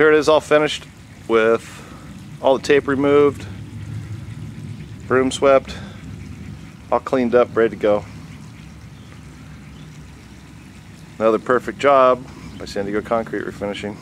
here it is all finished with all the tape removed, broom swept, all cleaned up, ready to go. Another perfect job by San Diego Concrete Refinishing.